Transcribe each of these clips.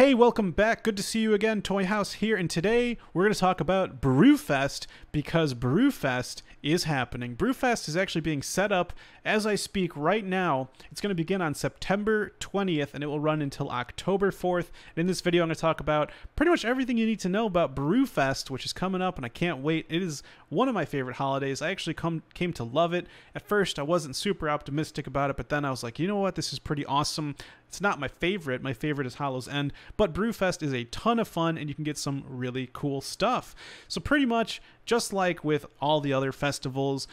Hey, welcome back. Good to see you again. Toyhouze here, and today we're going to talk about Brewfest because Brewfest is happening. Brewfest is actually being set up as I speak right now. It's going to begin on September 20th and it will run until October 4th. And in this video, I'm going to talk about pretty much everything you need to know about Brewfest, which is coming up, and I can't wait. It is one of my favorite holidays. I actually come came to love it. At first, I wasn't super optimistic about it, but then I was like, you know what? This is pretty awesome. It's not my favorite. My favorite is Hallow's End, but Brewfest is a ton of fun and you can get some really cool stuff. So pretty much just like with all the other festivals,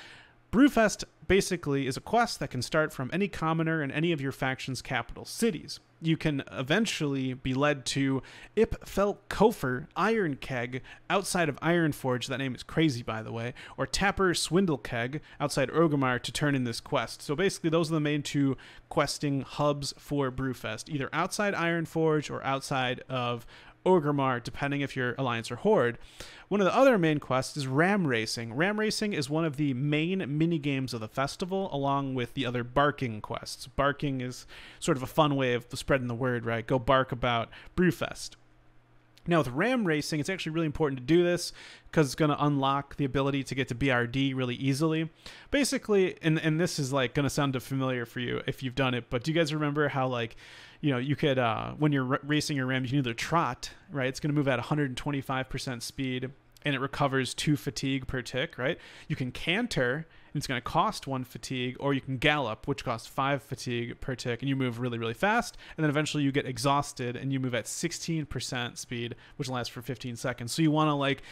Brewfest basically is a quest that can start from any commoner in any of your faction's capital cities. You can eventually be led to Ipfel Kofer Iron Keg outside of Ironforge. That name is crazy, by the way. Or Tapper Swindlekeg outside Orgrimmar to turn in this quest. So basically, those are the main two questing hubs for Brewfest, either outside Ironforge or outside of Orgrimmar, depending if you're Alliance or Horde. One of the other main quests is Ram Racing. Ram Racing is one of the main mini games of the festival, along with the other barking quests. Barking is sort of a fun way of spreading the word, right? Go bark about Brewfest. Now, with RAM racing, it's actually really important to do this because it's going to unlock the ability to get to BRD really easily. Basically, and, and this is like going to sound familiar for you if you've done it, but do you guys remember how, like, you know, you could, uh, when you're racing your RAM, you can either trot, right? It's going to move at 125% speed and it recovers two fatigue per tick, right? You can canter, and it's going to cost one fatigue, or you can gallop, which costs five fatigue per tick, and you move really, really fast. And then eventually you get exhausted, and you move at 16% speed, which lasts for 15 seconds. So you want to like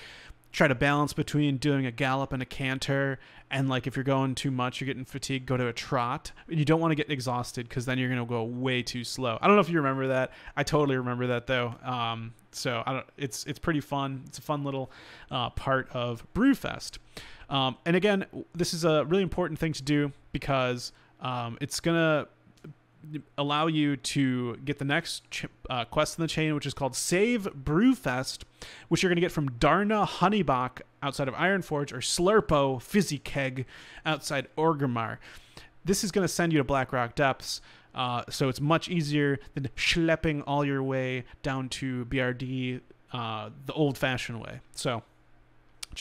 try to balance between doing a gallop and a canter and like if you're going too much you're getting fatigued go to a trot. You don't want to get exhausted because then you're going to go way too slow. I don't know if you remember that. I totally remember that though. Um, so I don't, it's it's pretty fun. It's a fun little uh, part of brewfest. Um, and again this is a really important thing to do because um, it's going to allow you to get the next ch- uh, quest in the chain, which is called Save Brewfest, which you're going to get from Darna Honeybach outside of Ironforge or Slurpo Fizzy Keg outside Orgrimmar. This is going to send you to Blackrock Depths. Uh, so it's much easier than schlepping all your way down to BRD uh, the old fashioned way. So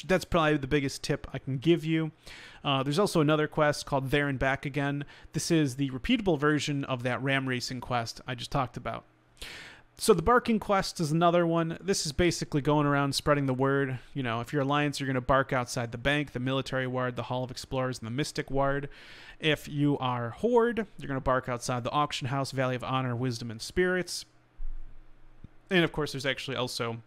that's probably the biggest tip I can give you. Uh, there's also another quest called There and Back Again. This is the repeatable version of that ram racing quest I just talked about. So the barking quest is another one. This is basically going around spreading the word. You know, if you're Alliance, you're going to bark outside the bank, the military ward, the Hall of Explorers, and the Mystic ward. If you are Horde, you're going to bark outside the Auction House, Valley of Honor, Wisdom, and Spirits. And of course, there's actually also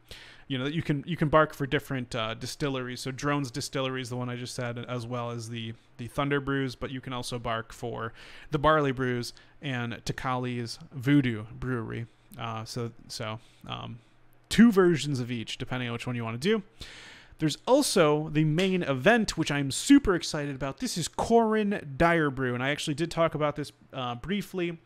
you know that you can you can bark for different uh, distilleries. So Drohn's Distillery is the one I just said, as well as the the Thunder Brews. But you can also bark for the Barley Brews and T'chali's Voodoo Brewery. Uh, so so um, two versions of each, depending on which one you want to do. There's also the main event, which I'm super excited about. This is Coren Direbrew, and I actually did talk about this uh, briefly.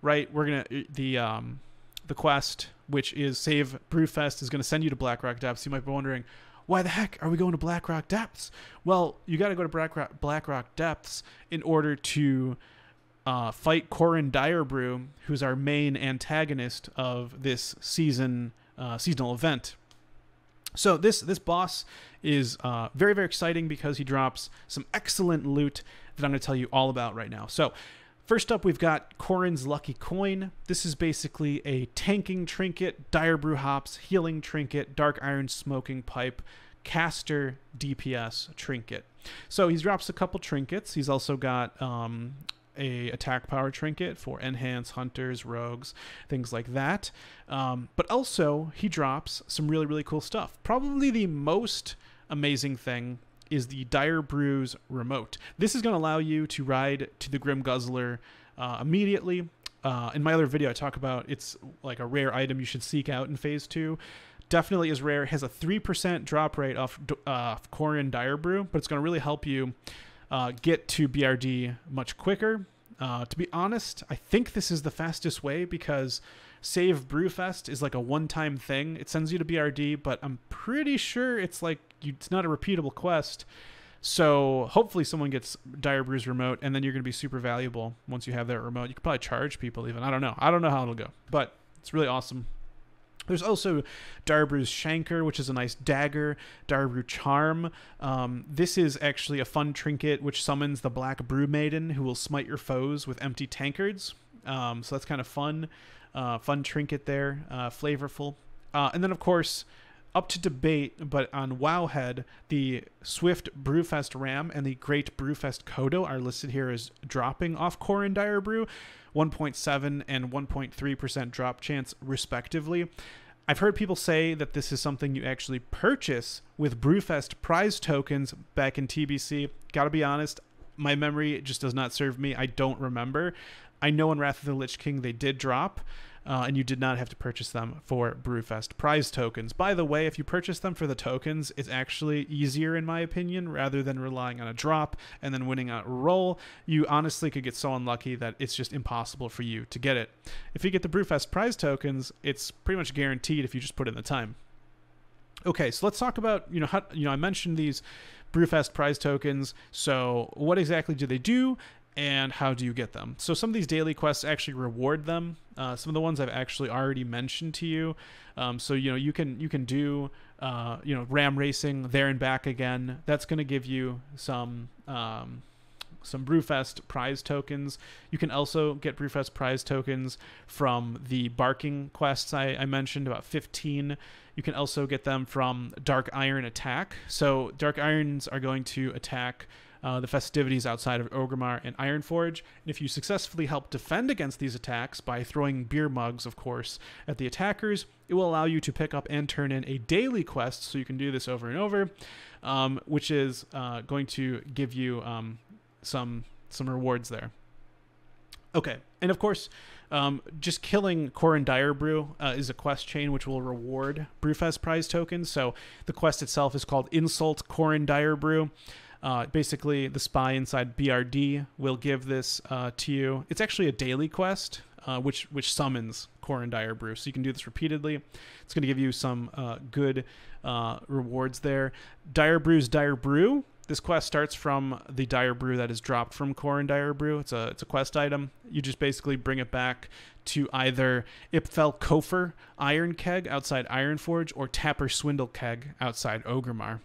Right, we're gonna the um, the quest, which is Save Brewfest, is going to send you to Blackrock Depths. You might be wondering, why the heck are we going to Blackrock Depths? Well, you got to go to Blackrock, Blackrock Depths in order to uh, fight Coren Direbrew, who's our main antagonist of this season uh, seasonal event. So this this boss is uh, very very exciting because he drops some excellent loot that I'm going to tell you all about right now. So First up, we've got Coren's Lucky Coin. This is basically a tanking trinket, Direbrew hops, healing trinket, dark iron smoking pipe, caster DPS trinket. So he drops a couple trinkets. He's also got um, a attack power trinket for enhance hunters, rogues, things like that. Um, but also he drops some really really cool stuff. Probably the most amazing thing is the Direbrew's remote. This is going to allow you to ride to the Grim Guzzler uh, immediately. Uh, in my other video, I talk about it's like a rare item you should seek out in Phase 2. Definitely is rare. It has a 3% drop rate off uh, Coren Direbrew, but it's going to really help you uh, get to BRD much quicker. Uh, to be honest, I think this is the fastest way because Save Brewfest is like a one-time thing. It sends you to BRD, but I'm pretty sure it's like you, it's not a repeatable quest. So hopefully someone gets Direbrew's remote, and then you're going to be super valuable once you have that remote. You could probably charge people even. I don't know. I don't know how it'll go, but it's really awesome. There's also Darbrew's Shanker, which is a nice dagger. Darbrew Charm. Um, this is actually a fun trinket which summons the Black Brew Maiden, who will smite your foes with empty tankards. Um, so that's kind of fun. Uh, fun trinket there. Uh, flavorful. Uh, and then, of course, up to debate, but on Wowhead, the Swift Brewfest Ram and the Great Brewfest Kodo are listed here as dropping off Coren Direbrew, 1.7 and 1.3% drop chance, respectively. I've heard people say that this is something you actually purchase with Brewfest prize tokens back in TBC. Gotta be honest, my memory just does not serve me. I don't remember. I know in Wrath of the Lich King they did drop, uh, and you did not have to purchase them for Brewfest prize tokens. By the way, if you purchase them for the tokens, it's actually easier, in my opinion, rather than relying on a drop and then winning a roll. You honestly could get so unlucky that it's just impossible for you to get it. If you get the Brewfest prize tokens, it's pretty much guaranteed if you just put in the time. Okay, so let's talk about you know how you know I mentioned these Brewfest prize tokens. So what exactly do they do? And how do you get them? So some of these daily quests actually reward them. Uh, some of the ones I've actually already mentioned to you. Um, so you know you can you can do uh, you know ram racing there and back again. That's going to give you some um, some Brewfest prize tokens. You can also get Brewfest prize tokens from the barking quests I, I mentioned, about 15. You can also get them from Dark Iron Attack. So Dark Irons are going to attack uh, the festivities outside of Orgrimmar and Ironforge. And if you successfully help defend against these attacks by throwing beer mugs, of course, at the attackers, it will allow you to pick up and turn in a daily quest. So you can do this over and over, um, which is uh, going to give you um, some some rewards there. Okay, and of course, um, just killing Coren Direbrew uh, is a quest chain which will reward Brewfest prize tokens. So the quest itself is called Insult Coren Direbrew. Uh, basically, the spy inside BRD will give this uh, to you. It's actually a daily quest, uh, which which summons Coren Direbrew. So you can do this repeatedly. It's going to give you some uh, good uh, rewards there. Direbrew's Dire Brew. This quest starts from the Dire Brew that is dropped from Coren Direbrew. It's a it's a quest item. You just basically bring it back to either Ipfel Kofer Iron Keg outside Ironforge or Tapper Swindlekeg outside Orgrimmar.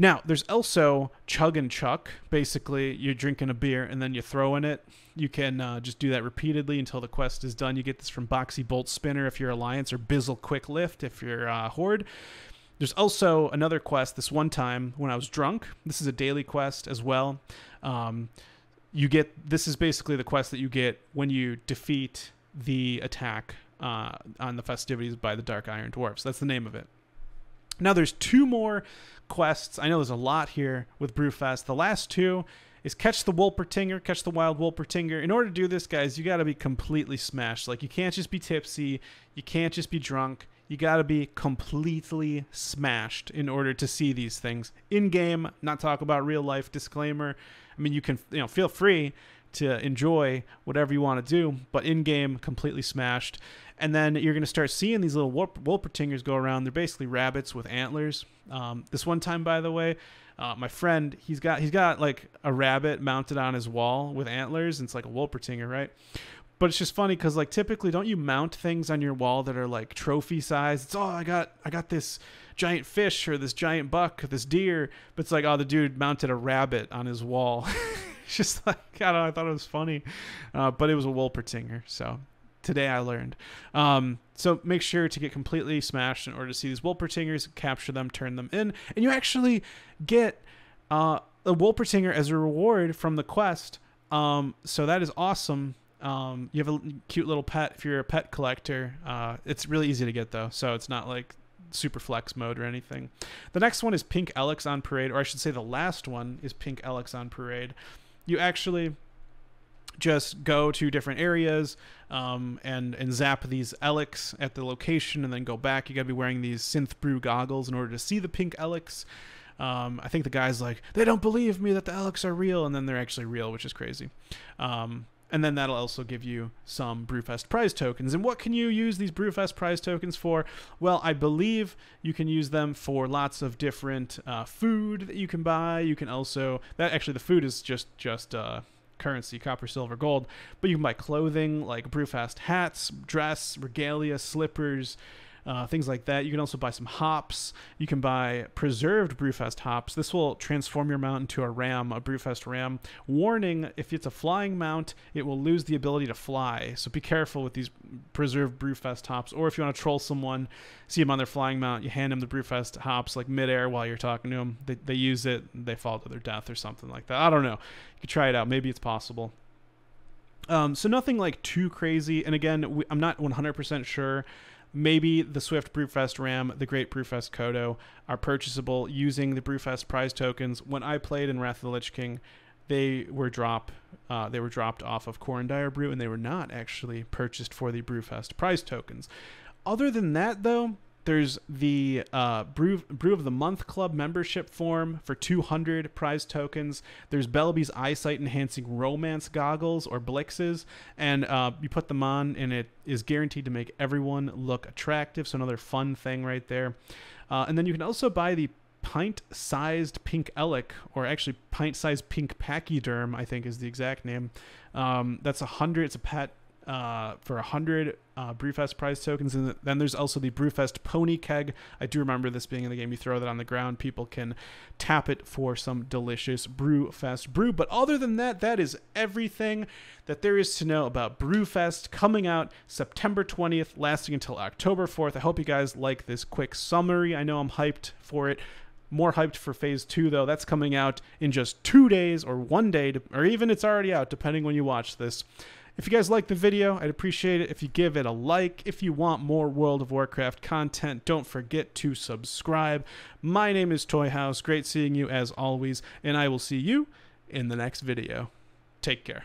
Now, there's also chug and chuck. Basically, you're drinking a beer and then you throw in it. You can uh, just do that repeatedly until the quest is done. You get this from Boxey Boltspinner if you're Alliance or Bizzle Quick Lift if you're uh, Horde. There's also another quest this one time when I was drunk. This is a daily quest as well. Um, you get this is basically the quest that you get when you defeat the attack uh, on the festivities by the Dark Iron Dwarfs. That's the name of it. Now there's two more quests. I know there's a lot here with Brewfest. The last two is catch the Wolpertinger, catch the wild Wolpertinger. In order to do this, guys, you got to be completely smashed. Like you can't just be tipsy, you can't just be drunk. You got to be completely smashed in order to see these things in game. Not talk about real life. Disclaimer. I mean, you can you know feel free to enjoy whatever you want to do, but in game, completely smashed. And then you're going to start seeing these little Wolpertingers go around. They're basically rabbits with antlers. Um, this one time, by the way, uh, my friend he's got he's got like a rabbit mounted on his wall with antlers, and it's like a Wolpertinger, right? But it's just funny because like typically, don't you mount things on your wall that are like trophy size? It's oh, I got I got this giant fish or this giant buck, this deer. But it's like oh, the dude mounted a rabbit on his wall. just like I don't know, I thought it was funny, uh, but it was a Wolpertinger, so today I learned. Um, so make sure to get completely smashed in order to see these Wolpertingers, capture them, turn them in, and you actually get uh, a Wolpertinger as a reward from the quest. Um, so that is awesome. Um, you have a cute little pet if you're a pet collector. Uh, it's really easy to get though, so it's not like super flex mode or anything. The next one is Pink Elekks on Parade, or I should say the last one is Pink Elekks on Parade. You actually just go to different areas um, and and zap these Elekks at the location and then go back. You got to be wearing these Synthebrew goggles in order to see the pink Elekks. Um, I think the guy's like, they don't believe me that the Elekks are real, and then they're actually real, which is crazy. Um, and then that'll also give you some Brewfest prize tokens. And what can you use these Brewfest prize tokens for? Well, I believe you can use them for lots of different uh, food that you can buy. You can also that actually the food is just just uh, currency, copper, silver, gold. But you can buy clothing like Brewfest hats, dress, regalia, slippers. Uh, things like that. You can also buy some hops. You can buy preserved Brewfest hops. This will transform your mount into a ram, a Brewfest ram. Warning: if it's a flying mount, it will lose the ability to fly. So be careful with these preserved Brewfest hops. Or if you want to troll someone, see them on their flying mount, you hand them the Brewfest hops like midair while you're talking to them. They, they use it, they fall to their death or something like that. I don't know. You could try it out. Maybe it's possible. Um, so nothing like too crazy. And again, we, I'm not 100% sure. Maybe the Swift Brewfest RAM, the Great Brewfest Kodo are purchasable using the Brewfest prize tokens. When I played in Wrath of the Lich King, they were drop uh, they were dropped off of Direbrew and they were not actually purchased for the Brewfest prize tokens. Other than that, though, there's the uh, Brew, Brew of the Month Club membership form for 200 prize tokens. There's Bellaby's eyesight enhancing romance goggles or blixes, and uh, you put them on, and it is guaranteed to make everyone look attractive. So another fun thing right there. Uh, and then you can also buy the pint-sized pink Elekk, or actually pint-sized pink pachyderm, I think is the exact name. Um, that's a hundred. It's a pet uh, for 100 uh, Brewfest prize tokens. And then there's also the Brewfest Pony Keg. I do remember this being in the game. You throw that on the ground, people can tap it for some delicious Brewfest brew. But other than that, that is everything that there is to know about Brewfest coming out September 20th, lasting until October 4th. I hope you guys like this quick summary. I know I'm hyped for it more hyped for phase two though that's coming out in just two days or one day or even it's already out depending when you watch this if you guys like the video, I'd appreciate it if you give it a like. If you want more World of Warcraft content, don't forget to subscribe. My name is Toyhouze. Great seeing you as always, and I will see you in the next video. Take care.